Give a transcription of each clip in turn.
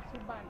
ปัจจุบัน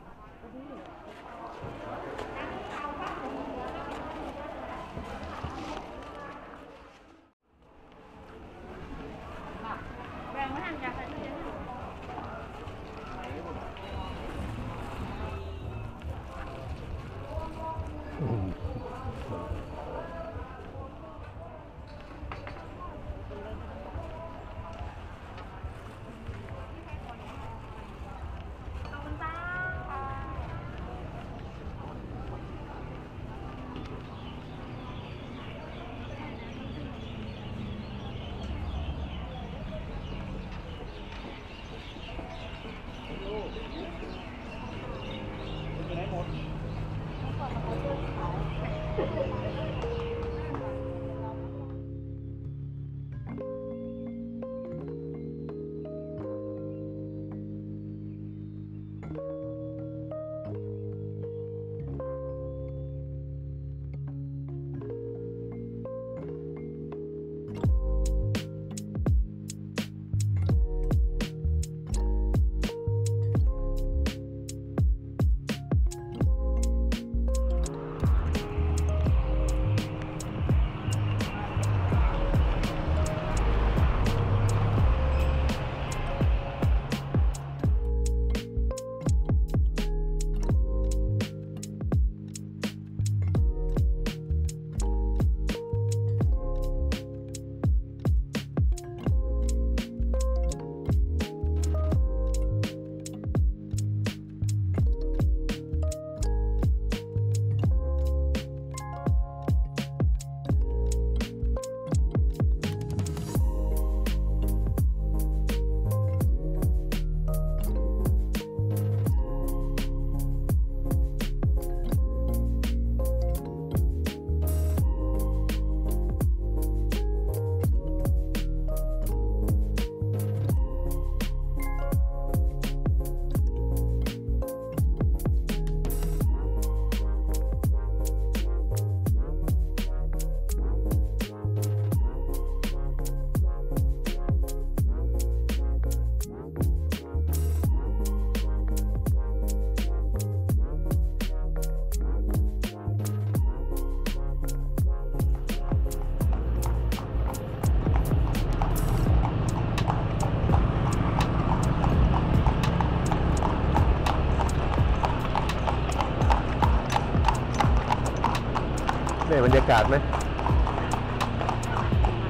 บรรยากาศไหม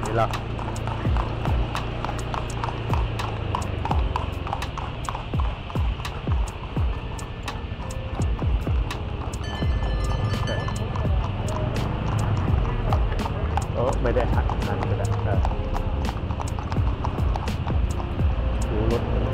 นี่เหรอโอ้ไม่ได้หันหันก็ได้ดูรถ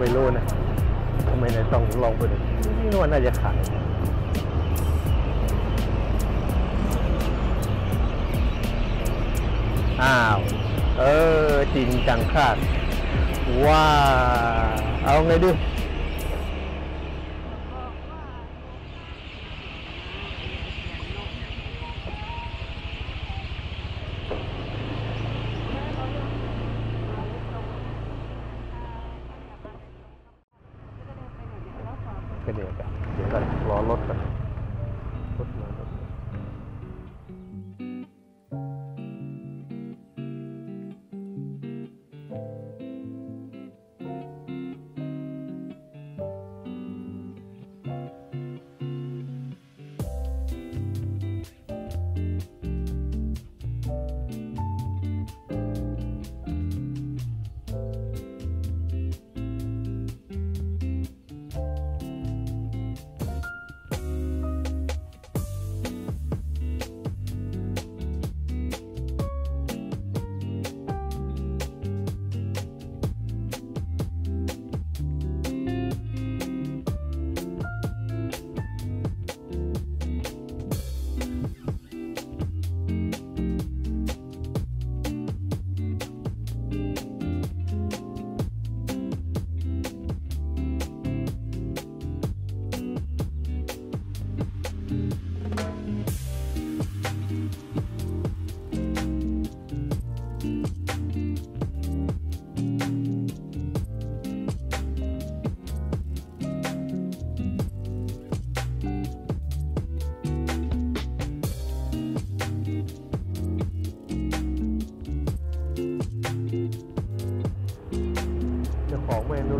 ไม่รู้นะทำไมนายต้องลองไปดูนี่นวาน่าจะขายอ้าว เออ จริงจังคาด ว้า เอาไงดิ เดี๋ยวกันเดี๋ยวกันรอรถก่อน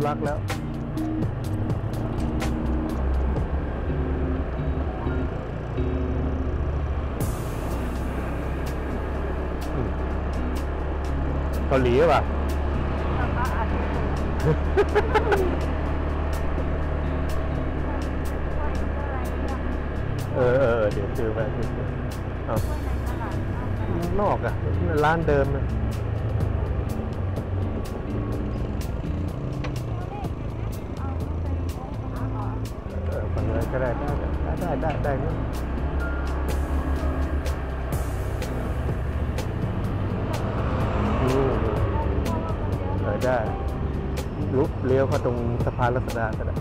รักษ์แล้วอืมเกาหลีหรือเปล่ะแล้วก็อาจจะถูกช่วยอะไรเนี่ยเออเออเออเดี๋ยวซื้อไปเดี๋ยวซื้อเอาช่วยในตลาดนอกตลาดนอกอะร้านเดิมนะ ได้ลุกเลี้ยวเข้าตรงสะพานรัศดาก็ได้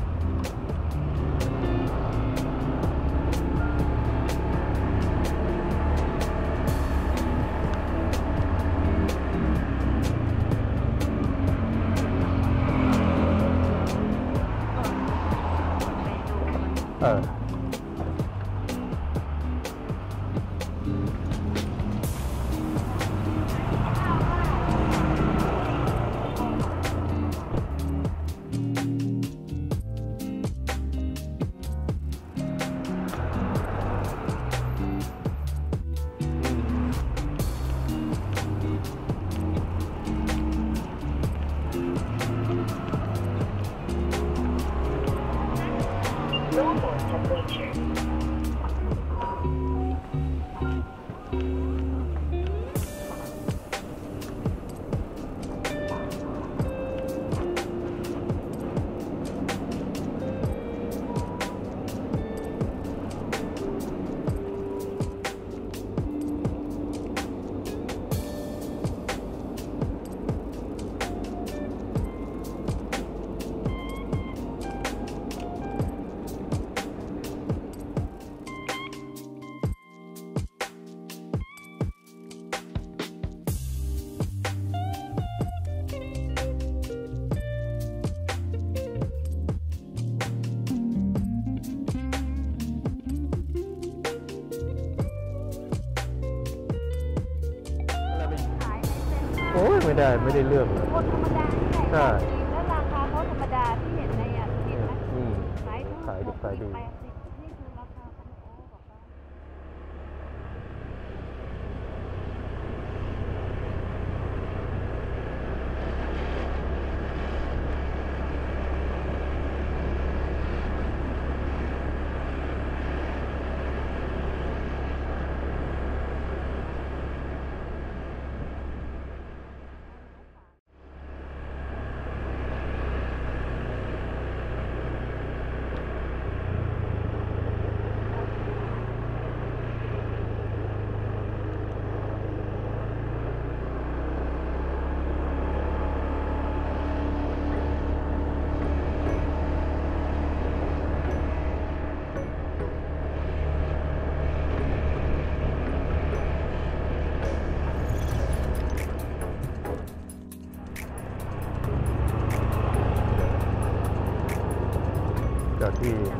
ไม่ได้ไม่ได้เรื่องเลยคนธรรมดาที่ไหนใช่ แล้วราคาเขาธรรมดาที่เห็นในอะเห็นไหม อืม ขายทั้ง ขายดิบขายดี แปดสิบนี่คือราคาของโอ้บอกว่า จอดที่